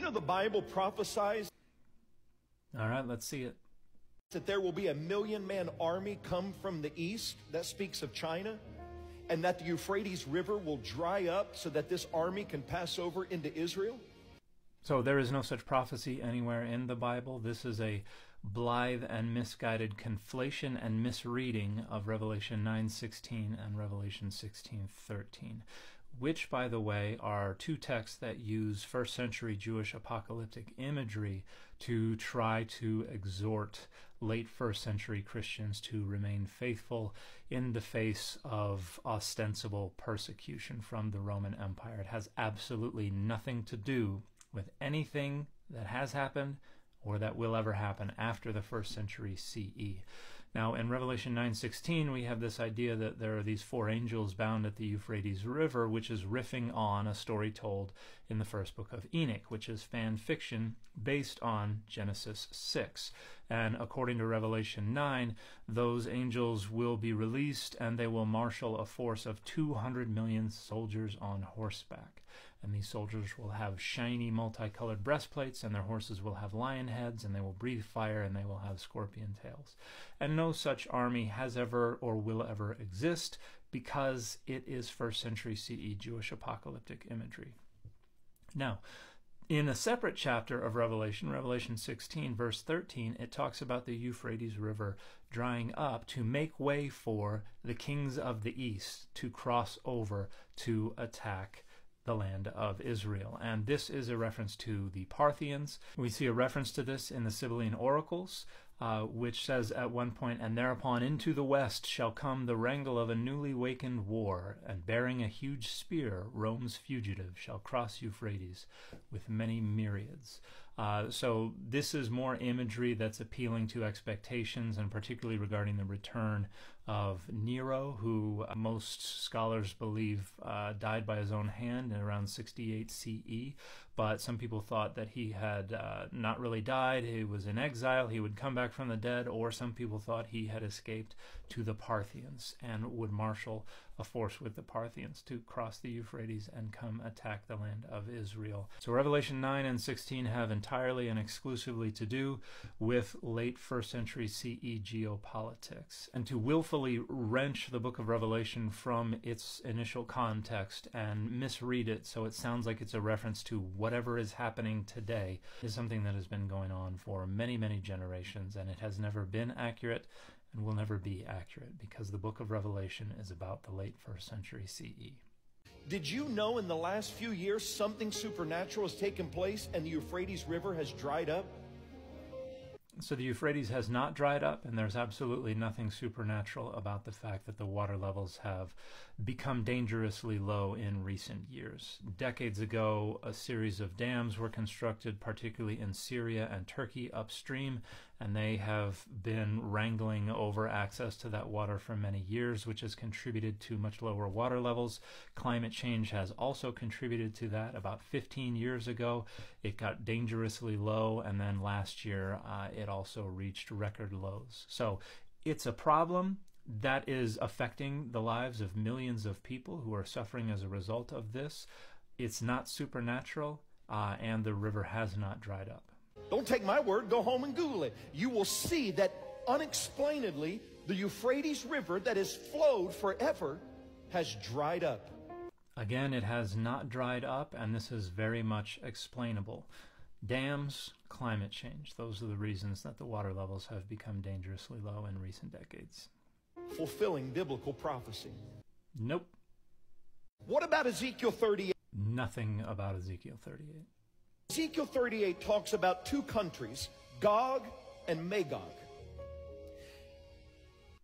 You know, the Bible prophesies All right, let's see it. that there will be a million man army come from the east. That speaks of China. And that the Euphrates River will dry up so that this army can pass over into Israel. So there is no such prophecy anywhere in the Bible. This is a blithe and misguided conflation and misreading of Revelation 9:16 and Revelation 16:13, which by the way are two texts that use first century Jewish apocalyptic imagery to try to exhort late first century Christians to remain faithful in the face of ostensible persecution from the Roman Empire. It has absolutely nothing to do with anything that has happened or that will ever happen after the first century CE. Now in Revelation 9:16 we have this idea that there are these four angels bound at the Euphrates River which is riffing on a story told in the first book of Enoch which is fan fiction based on Genesis 6. And according to Revelation 9 those angels will be released and they will marshal a force of 200 million soldiers on horseback. And these soldiers will have shiny multicolored breastplates and their horses will have lion heads and they will breathe fire and they will have scorpion tails. And no such army has ever or will ever exist because it is first century CE Jewish apocalyptic imagery. Now, in a separate chapter of Revelation, Revelation 16, verse 13, it talks about the Euphrates River drying up to make way for the kings of the east to cross over to attack the land of Israel. And this is a reference to the Parthians. We see a reference to this in the Sibylline Oracles, uh, which says at one point, And thereupon into the west shall come the wrangle of a newly wakened war, and bearing a huge spear, Rome's fugitive shall cross Euphrates with many myriads. Uh, so this is more imagery that's appealing to expectations, and particularly regarding the return of Nero, who most scholars believe uh, died by his own hand in around 68 CE. But some people thought that he had uh, not really died, he was in exile, he would come back from the dead, or some people thought he had escaped to the Parthians and would marshal a force with the Parthians to cross the Euphrates and come attack the land of Israel. So Revelation 9 and 16 have entirely and exclusively to do with late first century CE geopolitics. And to willfully wrench the book of Revelation from its initial context and misread it so it sounds like it's a reference to whatever is happening today is something that has been going on for many, many generations, and it has never been accurate and will never be accurate because the book of Revelation is about the late first century CE. Did you know in the last few years something supernatural has taken place and the Euphrates River has dried up? So the Euphrates has not dried up, and there's absolutely nothing supernatural about the fact that the water levels have become dangerously low in recent years. Decades ago, a series of dams were constructed, particularly in Syria and Turkey upstream, and they have been wrangling over access to that water for many years, which has contributed to much lower water levels. Climate change has also contributed to that. About 15 years ago, it got dangerously low, and then last year, uh, it also reached record lows. So it's a problem that is affecting the lives of millions of people who are suffering as a result of this. It's not supernatural, uh, and the river has not dried up. Don't take my word, go home and Google it. You will see that unexplainedly, the Euphrates River that has flowed forever has dried up. Again, it has not dried up, and this is very much explainable. Dams, climate change. Those are the reasons that the water levels have become dangerously low in recent decades. Fulfilling biblical prophecy. Nope. What about Ezekiel 38? Nothing about Ezekiel 38. Ezekiel 38 talks about two countries, Gog and Magog.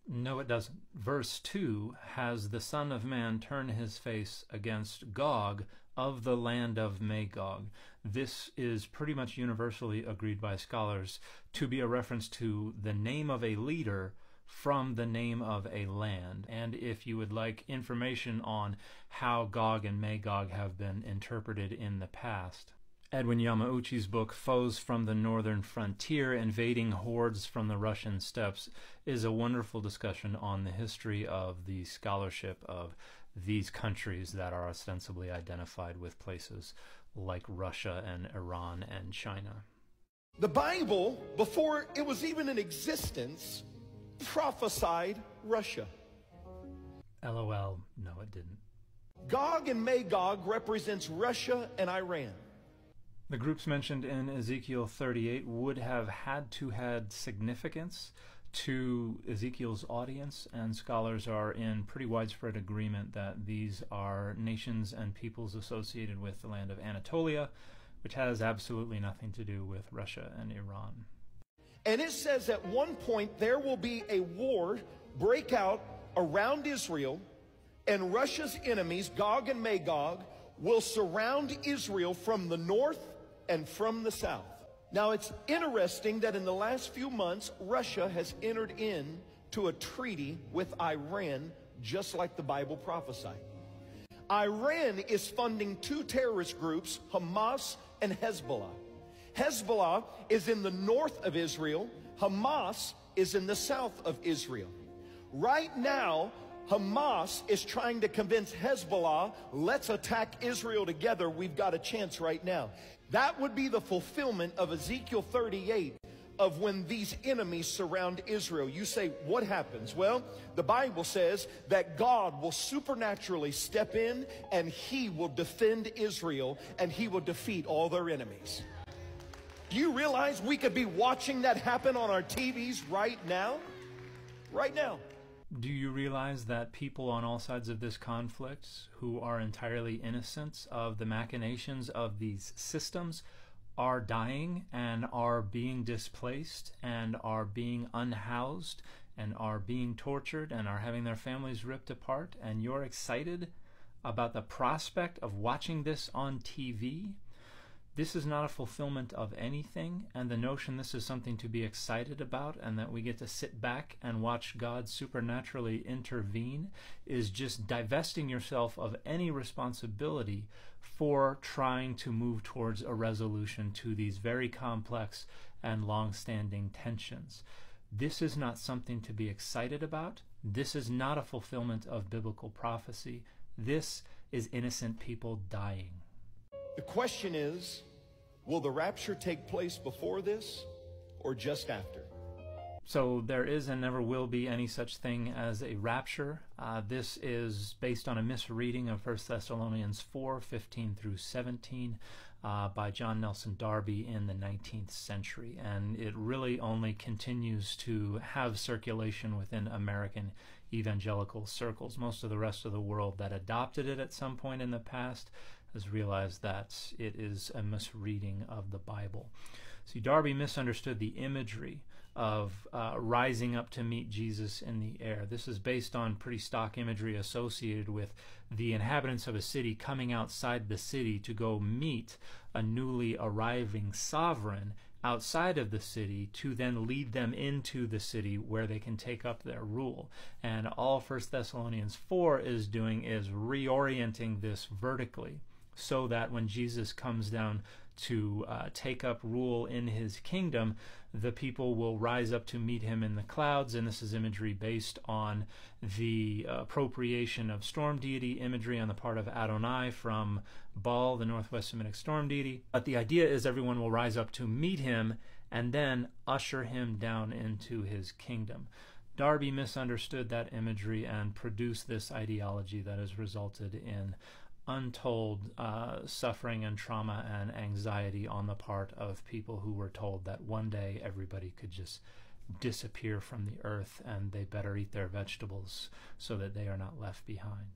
No, it doesn't. Verse 2 has the Son of Man turn his face against Gog of the land of Magog. This is pretty much universally agreed by scholars to be a reference to the name of a leader from the name of a land. And if you would like information on how Gog and Magog have been interpreted in the past, Edwin Yamauchi's book, Foes from the Northern Frontier Invading Hordes from the Russian Steppes, is a wonderful discussion on the history of the scholarship of these countries that are ostensibly identified with places like Russia and Iran and China. The Bible, before it was even in existence, prophesied Russia. LOL, no, it didn't. Gog and Magog represents Russia and Iran. The groups mentioned in Ezekiel 38 would have had to had significance to Ezekiel's audience, and scholars are in pretty widespread agreement that these are nations and peoples associated with the land of Anatolia, which has absolutely nothing to do with Russia and Iran. And it says at one point there will be a war break out around Israel, and Russia's enemies, Gog and Magog, will surround Israel from the north and from the south. Now, it's interesting that in the last few months, Russia has entered into a treaty with Iran, just like the Bible prophesied. Iran is funding two terrorist groups, Hamas and Hezbollah. Hezbollah is in the north of Israel, Hamas is in the south of Israel. Right now, Hamas is trying to convince Hezbollah, let's attack Israel together. We've got a chance right now. That would be the fulfillment of Ezekiel 38 of when these enemies surround Israel. You say, what happens? Well, the Bible says that God will supernaturally step in and he will defend Israel and he will defeat all their enemies. Do you realize we could be watching that happen on our TVs right now? Right now. Do you realize that people on all sides of this conflict who are entirely innocent of the machinations of these systems are dying and are being displaced and are being unhoused and are being tortured and are having their families ripped apart and you're excited about the prospect of watching this on TV? This is not a fulfillment of anything, and the notion this is something to be excited about and that we get to sit back and watch God supernaturally intervene is just divesting yourself of any responsibility for trying to move towards a resolution to these very complex and long standing tensions. This is not something to be excited about. This is not a fulfillment of biblical prophecy. This is innocent people dying. The question is will the rapture take place before this or just after? So there is and never will be any such thing as a rapture. Uh, this is based on a misreading of 1 Thessalonians 4 15 through 17 uh, by John Nelson Darby in the 19th century. And it really only continues to have circulation within American evangelical circles. Most of the rest of the world that adopted it at some point in the past has realized that it is a misreading of the Bible. See, Darby misunderstood the imagery of uh, rising up to meet Jesus in the air. This is based on pretty stock imagery associated with the inhabitants of a city coming outside the city to go meet a newly arriving sovereign outside of the city to then lead them into the city where they can take up their rule. And all First Thessalonians 4 is doing is reorienting this vertically so that when Jesus comes down to uh, take up rule in his kingdom, the people will rise up to meet him in the clouds. And this is imagery based on the appropriation of storm deity imagery on the part of Adonai from Baal, the northwest Semitic storm deity. But the idea is everyone will rise up to meet him and then usher him down into his kingdom. Darby misunderstood that imagery and produced this ideology that has resulted in untold uh, suffering and trauma and anxiety on the part of people who were told that one day everybody could just disappear from the earth and they better eat their vegetables so that they are not left behind.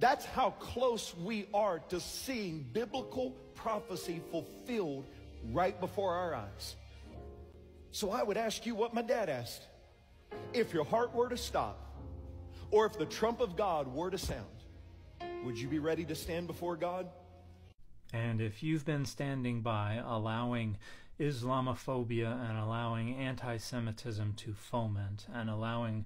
That's how close we are to seeing biblical prophecy fulfilled right before our eyes. So I would ask you what my dad asked. If your heart were to stop, or if the trump of God were to sound, would you be ready to stand before God? And if you've been standing by allowing Islamophobia and allowing anti Semitism to foment and allowing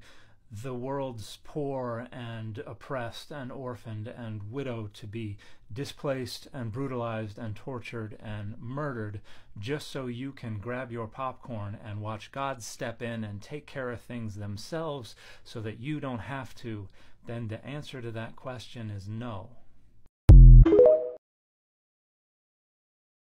the world's poor and oppressed and orphaned and widowed to be displaced and brutalized and tortured and murdered just so you can grab your popcorn and watch God step in and take care of things themselves so that you don't have to, then the answer to that question is no.